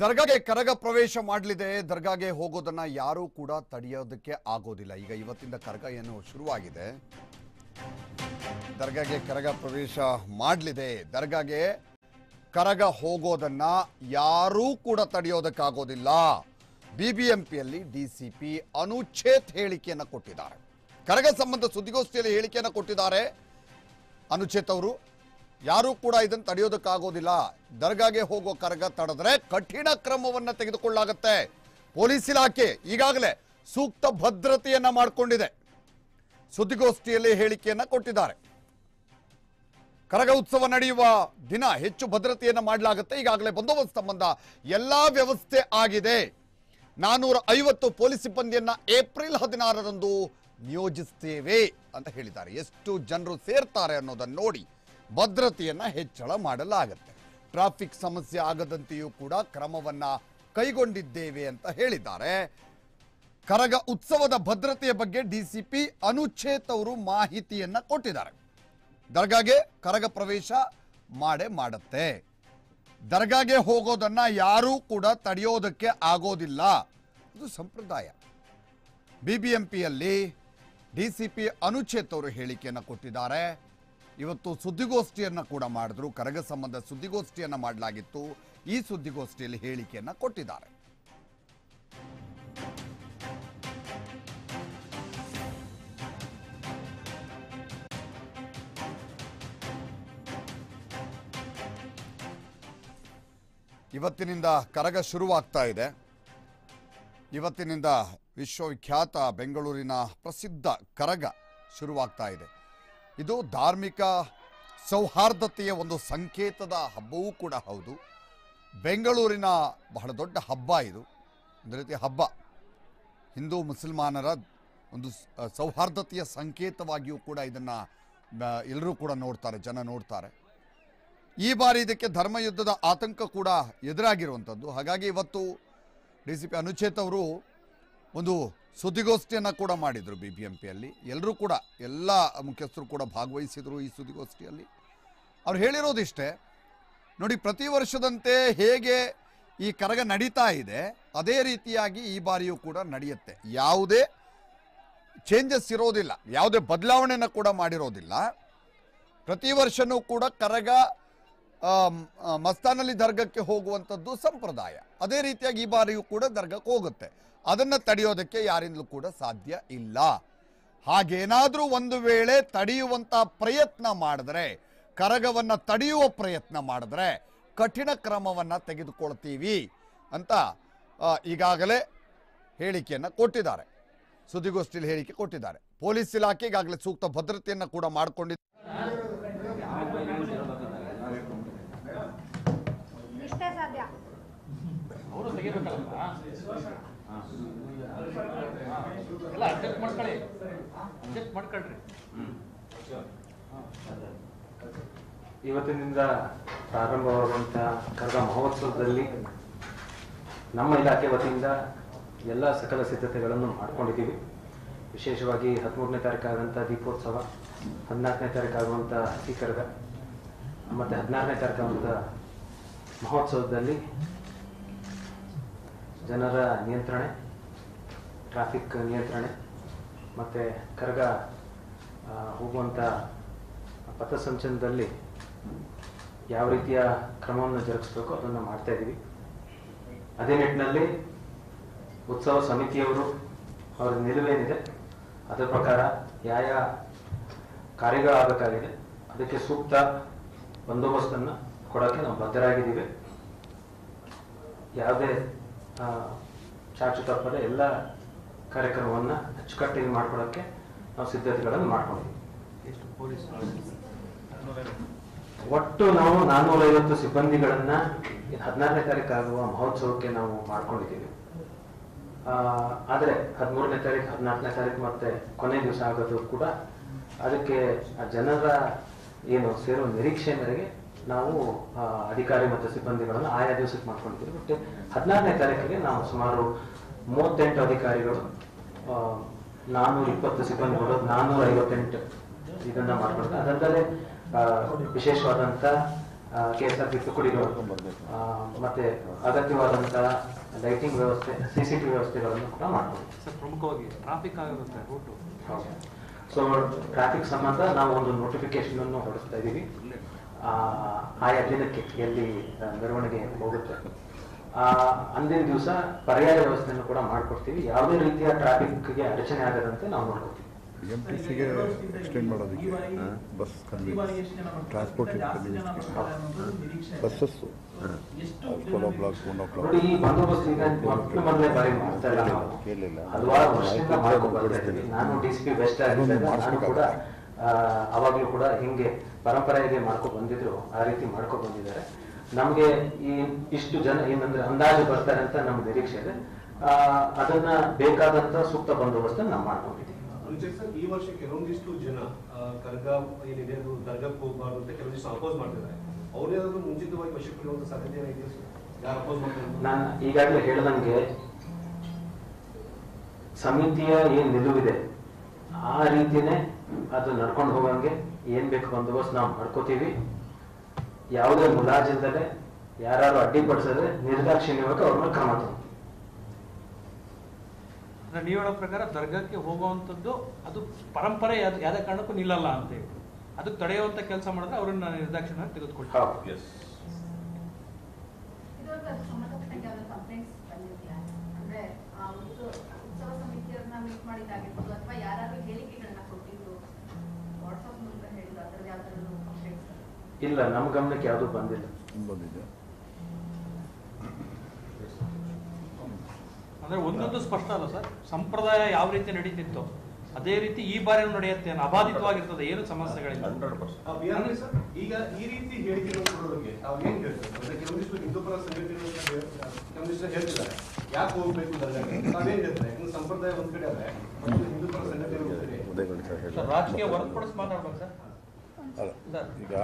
ದರ್ಗಾಗೆ ಕರಗ ಪ್ರವೇಶ ಮಾಡಲಿದೆ. ದರ್ಗಾಗೆ ಹೋಗೋದನ್ನ ಯಾರೂ ಕೂಡ ತಡೆಯೋದಕ್ಕೆ ಆಗೋದಿಲ್ಲ. ಈಗ ಇವತ್ತಿಂದ ಕರಗ ಏನು ಶುರುವಾಗಿದೆ. ದರ್ಗಾಗೆ ಕರಗ ಪ್ರವೇಶ ಮಾಡಲಿದೆ. ದರ್ಗಾಗೆ ಕರಗ ಹೋಗೋದನ್ನ ಯಾರೂ ಕೂಡ ತಡೆಯೋದಕ್ಕಾಗೋದಿಲ್ಲ. ಬಿಬಿಎಂಪಿಯಲ್ಲಿ ಡಿಸಿಪಿ ಅನುಚ್ಛೇದ್ ಹೇಳಿಕೆಯನ್ನು ಕೊಟ್ಟಿದ್ದಾರೆ. ಕರಗ ಸಂಬಂಧ ಸುದ್ದಿಗೋಷ್ಠಿಯಲ್ಲಿ ಹೇಳಿಕೆಯನ್ನು ಕೊಟ್ಟಿದ್ದಾರೆ. ಅನುಚೇತ್ ಅವರು ಯಾರೂ ಕೂಡ ಇದನ್ನು ತಡೆಯೋದಕ್ಕಾಗೋದಿಲ್ಲ. ದರ್ಗಾಗೆ ಹೋಗೋ ಕರಗ ತಡೆದ್ರೆ ಕಠಿಣ ಕ್ರಮವನ್ನು ತೆಗೆದುಕೊಳ್ಳಾಗತ್ತೆ. ಪೊಲೀಸ್ ಇಲಾಖೆ ಈಗಾಗಲೇ ಸೂಕ್ತ ಭದ್ರತೆಯನ್ನ ಮಾಡಿಕೊಂಡಿದೆ. ಸುದ್ದಿಗೋಷ್ಠಿಯಲ್ಲಿ ಹೇಳಿಕೆಯನ್ನ ಕೊಟ್ಟಿದ್ದಾರೆ. ಕರಗ ಉತ್ಸವ ನಡೆಯುವ ದಿನ ಹೆಚ್ಚು ಭದ್ರತೆಯನ್ನ ಮಾಡಲಾಗುತ್ತೆ. ಈಗಾಗಲೇ ಬಂದೋಬಸ್ತ್ ಸಂಬಂಧ ಎಲ್ಲಾ ವ್ಯವಸ್ಥೆ ಆಗಿದೆ. ನಾನೂರ ಐವತ್ತು ಪೊಲೀಸ್ ಸಿಬ್ಬಂದಿಯನ್ನ ಏಪ್ರಿಲ್ ಹದಿನಾರರಂದು ನಿಯೋಜಿಸ್ತೇವೆ ಅಂತ ಹೇಳಿದ್ದಾರೆ. ಎಷ್ಟು ಜನರು ಸೇರ್ತಾರೆ ಅನ್ನೋದನ್ನು ನೋಡಿ ಭದ್ರತೆಯನ್ನ ಹೆಚ್ಚಳ ಮಾಡಲಾಗುತ್ತೆ. ಟ್ರಾಫಿಕ್ ಸಮಸ್ಯೆ ಆಗದಂತೆಯೂ ಕೂಡ ಕ್ರಮವನ್ನ ಕೈಗೊಂಡಿದ್ದೇವೆ ಅಂತ ಹೇಳಿದ್ದಾರೆ. ಕರಗ ಉತ್ಸವದ ಭದ್ರತೆಯ ಬಗ್ಗೆ ಡಿಸಿಪಿ ಅನುಚ್ಛೇತ್ ಅವರು ಮಾಹಿತಿಯನ್ನ ಕೊಟ್ಟಿದ್ದಾರೆ. ದರ್ಗಾಗೆ ಕರಗ ಪ್ರವೇಶ ಮಾಡೇ ಮಾಡುತ್ತೆ. ದರ್ಗಾಗೆ ಹೋಗೋದನ್ನ ಯಾರೂ ಕೂಡ ತಡೆಯೋದಕ್ಕೆ ಆಗೋದಿಲ್ಲ. ಇದು ಸಂಪ್ರದಾಯ. ಬಿಬಿಎಂಪಿಯಲ್ಲಿ ಡಿಸಿಪಿ ಅನುಚ್ಛೇತ್ ಅವರು ಹೇಳಿಕೆಯನ್ನು ಕೊಟ್ಟಿದ್ದಾರೆ. ಇವತ್ತು ಸುದ್ದಿಗೋಷ್ಠಿಯನ್ನ ಕೂಡ ಮಾಡಿದ್ರು. ಕರಗ ಸಂಬಂಧ ಸುದ್ದಿಗೋಷ್ಠಿಯನ್ನ ಮಾಡಲಾಗಿತ್ತು. ಈ ಸುದ್ದಿಗೋಷ್ಠಿಯಲ್ಲಿ ಹೇಳಿಕೆಯನ್ನ ಕೊಟ್ಟಿದ್ದಾರೆ. ಇವತ್ತಿನಿಂದ ಕರಗ ಶುರುವಾಗ್ತಾ ಇದೆ. ಇವತ್ತಿನಿಂದ ವಿಶ್ವವಿಖ್ಯಾತ ಬೆಂಗಳೂರಿನ ಪ್ರಸಿದ್ಧ ಕರಗ ಶುರುವಾಗ್ತಾ ಇದೆ. ಇದು ಧಾರ್ಮಿಕ ಸೌಹಾರ್ದತೆಯ ಒಂದು ಸಂಕೇತದ ಹಬ್ಬವೂ ಕೂಡ ಹೌದು. ಬೆಂಗಳೂರಿನ ಬಹಳ ದೊಡ್ಡ ಹಬ್ಬ ಇದು. ಒಂದು ರೀತಿ ಹಬ್ಬ. ಹಿಂದೂ ಮುಸಲ್ಮಾನರ ಒಂದು ಸೌಹಾರ್ದತೆಯ ಸಂಕೇತವಾಗಿಯೂ ಕೂಡ ಇದನ್ನು ಎಲ್ಲರೂ ಕೂಡ ನೋಡ್ತಾರೆ, ಜನ ನೋಡ್ತಾರೆ. ಈ ಬಾರಿ ಇದಕ್ಕೆ ಧರ್ಮಯುದ್ಧದ ಆತಂಕ ಕೂಡ ಎದುರಾಗಿರುವಂಥದ್ದು. ಹಾಗಾಗಿ ಇವತ್ತು ಡಿ ಸಿ ಪಿ ಅನುಚೇತ್ ಅವರು ಒಂದು ಸುದ್ದಿಗೋಷ್ಠಿಯನ್ನು ಕೂಡ ಮಾಡಿದರು ಬಿ ಬಿ ಎಂ ಎಲ್ಲರೂ ಕೂಡ, ಎಲ್ಲ ಮುಖ್ಯಸ್ಥರು ಕೂಡ ಭಾಗವಹಿಸಿದರು ಈ ಸುದ್ದಿಗೋಷ್ಠಿಯಲ್ಲಿ. ಅವ್ರು ಹೇಳಿರೋದಿಷ್ಟೇ, ನೋಡಿ ಪ್ರತಿ ವರ್ಷದಂತೆ ಹೇಗೆ ಈ ಕರಗ ನಡೀತಾ ಇದೆ, ಅದೇ ರೀತಿಯಾಗಿ ಈ ಬಾರಿಯೂ ಕೂಡ ನಡೆಯುತ್ತೆ. ಯಾವುದೇ ಚೇಂಜಸ್ ಇರೋದಿಲ್ಲ, ಯಾವುದೇ ಬದಲಾವಣೆಯನ್ನು ಕೂಡ ಮಾಡಿರೋದಿಲ್ಲ. ಪ್ರತಿ ವರ್ಷನೂ ಕೂಡ ಕರಗ ಮಸ್ತಾನಲ್ಲಿ ದರ್ಗಕ್ಕೆ ಹೋಗುವಂಥದ್ದು ಸಂಪ್ರದಾಯ. ಅದೇ ರೀತಿಯಾಗಿ ಈ ಬಾರಿಯೂ ಕೂಡ ದರ್ಗಕ್ಕೆ ಹೋಗುತ್ತೆ. ಅದನ್ನು ತಡೆಯೋದಕ್ಕೆ ಯಾರಿಂದಲೂ ಕೂಡ ಸಾಧ್ಯ ಇಲ್ಲ. ಹಾಗೇನಾದರೂ ಒಂದು ವೇಳೆ ತಡೆಯುವಂಥ ಪ್ರಯತ್ನ ಮಾಡಿದ್ರೆ, ಕರಗವನ್ನು ತಡೆಯುವ ಪ್ರಯತ್ನ ಮಾಡಿದ್ರೆ ಕಠಿಣ ಕ್ರಮವನ್ನು ತೆಗೆದುಕೊಳ್ತೀವಿ ಅಂತ ಈಗಾಗಲೇ ಹೇಳಿಕೆಯನ್ನು ಕೊಟ್ಟಿದ್ದಾರೆ. ಸುದ್ದಿಗೋಷ್ಠಿಯಲ್ಲಿ ಹೇಳಿಕೆ ಕೊಟ್ಟಿದ್ದಾರೆ. ಪೊಲೀಸ್ ಇಲಾಖೆ ಈಗಾಗಲೇ ಸೂಕ್ತ ಭದ್ರತೆಯನ್ನು ಕೂಡ ಮಾಡಿಕೊಂಡಿದೆ ಇಷ್ಟೇ ಸಾಧ್ಯ ಅಡ್ಜಸ್ಟ್ ಮಾಡ್ಕೊಳ್ಳಿ. ಅಡ್ಜಸ್ಟ್ ಮಾಡ್ಕೊಳ್ರಿ. ಇವತ್ತಿನಿಂದ ಪ್ರಾರಂಭವಾಗುವಂಥ ಕರಗ ಮಹೋತ್ಸವದಲ್ಲಿ ನಮ್ಮ ಇಲಾಖೆ ವತಿಯಿಂದ ಎಲ್ಲ ಸಕಲ ಸಿದ್ಧತೆಗಳನ್ನು ಮಾಡ್ಕೊಂಡಿದ್ದೀವಿ. ವಿಶೇಷವಾಗಿ ಹದಿಮೂರನೇ ತಾರೀಕು ಆದಂಥ ದೀಪೋತ್ಸವ, ಹದಿನಾಲ್ಕನೇ ತಾರೀಕು ಆಗುವಂಥ ಹಸಿ ಕರಗ ಮತ್ತು ಹದಿನಾರನೇ ತಾರೀಕು ಮಹೋತ್ಸವದಲ್ಲಿ ಜನರ ನಿಯಂತ್ರಣೆ ಟ್ರಾಫಿಕ್ ನಿಯಂತ್ರಣೆ, ಮತ್ತು ಕರಗ ಹೋಗುವಂಥ ಪಥಸಂಚಲನದಲ್ಲಿ ಯಾವ ರೀತಿಯ ಕ್ರಮವನ್ನು ಜರುಗಿಸ್ಬೇಕು ಅದನ್ನು ಮಾಡ್ತಾ ಇದ್ದೀವಿ ಅದೇ ನಿಟ್ಟಿನಲ್ಲಿ ಉತ್ಸವ ಸಮಿತಿಯವರು ಅವರ ನಿಲುವೇನಿದೆ, ಅದರ ಪ್ರಕಾರ ಯಾವ ಕಾರ್ಯಗಳಾಗಬೇಕಾಗಿದೆ ಅದಕ್ಕೆ ಸೂಕ್ತ ಬಂದೋಬಸ್ತನ್ನು ಕೊಡೋಕ್ಕೆ ನಾವು ಬದ್ಧರಾಗಿದ್ದೀವಿ. ಯಾವುದೇ ಚಾಚು ತಪ್ಪದೆ ಎಲ್ಲ ಕಾರ್ಯಕ್ರಮವನ್ನು ಅಚ್ಚುಕಟ್ಟಾಗಿ ಮಾಡ್ಕೊಳ್ಳೋಕ್ಕೆ ನಾವು ಸಿದ್ಧತೆಗಳನ್ನು ಮಾಡ್ಕೊಂಡಿದ್ದೀವಿ. ಒಟ್ಟು ನಾವು ನಾನ್ನೂರೈವತ್ತು ಸಿಬ್ಬಂದಿಗಳನ್ನ ಹದಿನಾರನೇ ತಾರೀಕು ಆಗುವ ಮಹೋತ್ಸವಕ್ಕೆ ನಾವು ಮಾಡ್ಕೊಂಡಿದ್ದೀವಿ. ಆ, ಆದರೆ ಹದಿಮೂರನೇ ತಾರೀಕು ಹದಿನಾಲ್ಕನೇ ತಾರೀಕು ಮತ್ತೆ ಕೊನೆ ದಿವಸ ಆಗೋದು ಕೂಡ ಅದಕ್ಕೆ ಆ ಜನರ ಏನು ಸೇರೋ ನಿರೀಕ್ಷೆ ಮೇರೆಗೆ ನಾವು ಅಧಿಕಾರಿ ಮತ್ತು ಸಿಬ್ಬಂದಿಗಳನ್ನು ಆಯಾ ದಿವಸಕ್ಕೆ ಮಾಡ್ಕೊಂಡಿದ್ದೀವಿ ಮತ್ತೆ ಹದಿನಾರನೇ ತಾರೀಕಿಗೆ ನಾವು ಸುಮಾರು ಮೂವತ್ತೆಂಟು ಅಧಿಕಾರಿಗಳು ನಾನೂರ ನಾನ್ನೂರ ಇಪ್ಪತ್ತು ಸಿಬ್ಬಂದಿಗಳು ನಾನ್ನೂರ ಐವತ್ತೆಂಟು ಇದನ್ನ ಮಾಡ್ಕೊಂಡು ಅದಲ್ಲದೆ ವಿಶೇಷವಾದಂಥ ಕೆ ಎಸ್ ಆರ್ ಪಿ ತುಕಡಿಗಳು ಮತ್ತೆ ಅಗತ್ಯವಾದಂತಹ ಲೈಟಿಂಗ್ ವ್ಯವಸ್ಥೆ ಸಿ ಸಿ ಟಿ ವ್ಯವಸ್ಥೆಗಳನ್ನು ಕೂಡ ಮಾಡ್ಬೋದು ಸರ್ ಪ್ರಮುಖವಾಗಿ ಟ್ರಾಫಿಕ್ ಆಗಿರುತ್ತೆ ರೂಟು ಸೊ ಟ್ರಾಫಿಕ್ ಸಂಬಂಧ ನಾವು ಒಂದು ನೋಟಿಫಿಕೇಶನ್ ಅನ್ನು ಹೊರಡಿಸ್ತಾ ಇದ್ದೀವಿ. ಆಯಾ ದಿನಕ್ಕೆ ಎಲ್ಲಿ ಆ, ಮೆರವಣಿಗೆ ಹೋಗುತ್ತೆ. ಆ, ಅಂದಿನ ದಿವಸ ಪರ್ಯಾಯ ವ್ಯವಸ್ಥೆಯನ್ನು ಕೂಡ ಮಾಡ್ಕೊಡ್ತೀವಿ. ಯಾವುದೇ ರೀತಿಯ ಟ್ರಾಫಿಕ್ಗೆ ಅಡಚಣೆ ಆಗದಂತೆ ನಾವು ನೋಡ್ಕೊತೀವಿ ಎಂ ಟಿ ಸಿಗೆ ಎಕ್ಸ್ಟೆಂಡ್ ಮಾಡೋದಕ್ಕೆ ಬಸ್ ಕಮ್ಮಿ ಟ್ರಾನ್ಸ್ಪೋರ್ಟ್ ಬಸ್ಸಸ್ಸು o'clock one o'clock ಕೇಳಿಲ್ಲ. ಹಲವಾರು ಅವಾಗ್ಲೂ ಕೂಡ ಹಿಂಗೆ ಪರಂಪರೆಯಾಗಿ ಮಾಡ್ಕೊಂಡು ಬಂದಿದ್ರು ಆ ರೀತಿ ಮಾಡ್ಕೊಂಡು ಬಂದಿದ್ದಾರೆ. ನಮಗೆ ಈ ಇಷ್ಟು ಜನ ಏನಂದ್ರೆ ಅಂದಾಜು ಬರ್ತಾರೆ ಅಂತ ನಮ್ಗೆ ನಿರೀಕ್ಷೆ ಇದೆ. ಆ, ಅದನ್ನ ಬೇಕಾದಂತ ಸೂಕ್ತ ಬಂದೋಬಸ್ತ ನಾವು ಮಾಡ್ಕೊಂಡಿದ್ದೀವಿ. ಈ ವರ್ಷ ಕೆಲವೊಂದಿಷ್ಟು ಜನ ಕರ್ಗ ಏನಿದೆ ಅದು ದರ್ಗಕ್ಕೆ ಹೋಗಬಾರ್ದು ಅಂತ ಕೆಲವೊಂದಿಷ್ಟು ಅಪೋಸ್ ಮಾಡ್ತಿದ್ದಾರೆ. ಅವ್ರೇನಾದ್ರು ಮುಂಚಿತವಾಗಿ ವಶಕ್ಕೆ ಒಂದು ಸಾಧ್ಯತೆ ಸರ್? ಯಾರು ಅಪೋಸ್ ಮಾಡ್ತಾರೆ ನಾನು ಈಗಾಗಲೇ ಹೇಳ್ದಂಗೆ ಸಮಿತಿಯ ಏನ್ ನಿಲುವಿದೆ ಆ ರೀತಿನೇ ಅದು ನಡ್ಕೊಂಡು ಹೋಗಂಗೆ ಏನ್ ಬೇಕು ಬಂದೋಬಸ್ತ್ ನಾವು ಮಾಡ್ಕೋತೀವಿ. ಯಾವುದೇ ಮುಲಾಜಿಲ್ದಲೆ ಯಾರು ಅಡ್ಡಿಪಡಿಸಿದ್ರೆ ನಿರ್ದಾಕ್ಷಿಣ್ಯವಾಗಿ ಅವ್ರ ಮೇಲೆ ಕ್ರಮ ತಗೊಂಡು ನೀವು ಹೇಳೋ ಪ್ರಕಾರ ದರ್ಗಕ್ಕೆ ಹೋಗುವಂಥದ್ದು ಅದು ಪರಂಪರೆ ಯಾವ್ದು ಯಾವುದೇ ಕಾರಣಕ್ಕೂ ನಿಲ್ಲಲ್ಲ ಅಂತ ಹೇಳಿ ಅದಕ್ಕೆ ತಡೆಯುವಂಥ ಕೆಲಸ ಮಾಡಿದ್ರೆ ಅವ್ರನ್ನ ನಿರ್ದಾಕ್ಷಿಣ್ಯ ತೆಗೆದುಕೊಳ್ತಾರೆ ಇಲ್ಲ ನಮ್ಮ ಗಮನಕ್ಕೆ ಯಾವುದು ಬಂದಿಲ್ಲ. ಬಂದಿದೆ. ಅಂದ್ರೆ ಒಂದೊಂದು ಸ್ಪಷ್ಟ ಅಲ್ಲ ಸರ್? ಸಂಪ್ರದಾಯ ಯಾವ ರೀತಿ ನಡೀತಿತ್ತು ಅದೇ ರೀತಿ ಈ ಬಾರಿ ನಡೆಯುತ್ತೆ ಅನ್ನೋ ಅಬಾಧಿತವಾಗಿರ್ತದೆ ಏನು ಸಮಸ್ಯೆಗಳಿಲ್ಲ. ಈಗ ಈ ರೀತಿ ಏನ್ ಅಂದ್ರೆ ಕೆಲವೊಂದಿಷ್ಟು ಹಿಂದೂಪರ ಸಂಘಟನೆಗಳು ಕೆಲವೊಂದಿಷ್ಟು ಹೇಳ್ತಿದ್ದಾರೆ. ಯಾಕೆ ಹೋಗ್ಬೇಕು ತಾವೇನ್ ಹೇಳ್ತಾರೆ? ಸಂಪ್ರದಾಯ ಒಂದ್ ಕಡೆ ಅಂದ್ರೆ ಹಿಂದೂ ಹಿಂದೂಪರ ಸಂಘಟನೆ ರಾಜಕೀಯ ಹೊರತುಪಡಿಸಿ ಮಾತಾಡ್ಬೇಕು ಸರ್. ಅಲ್ಲ ಸರ್ ಈಗ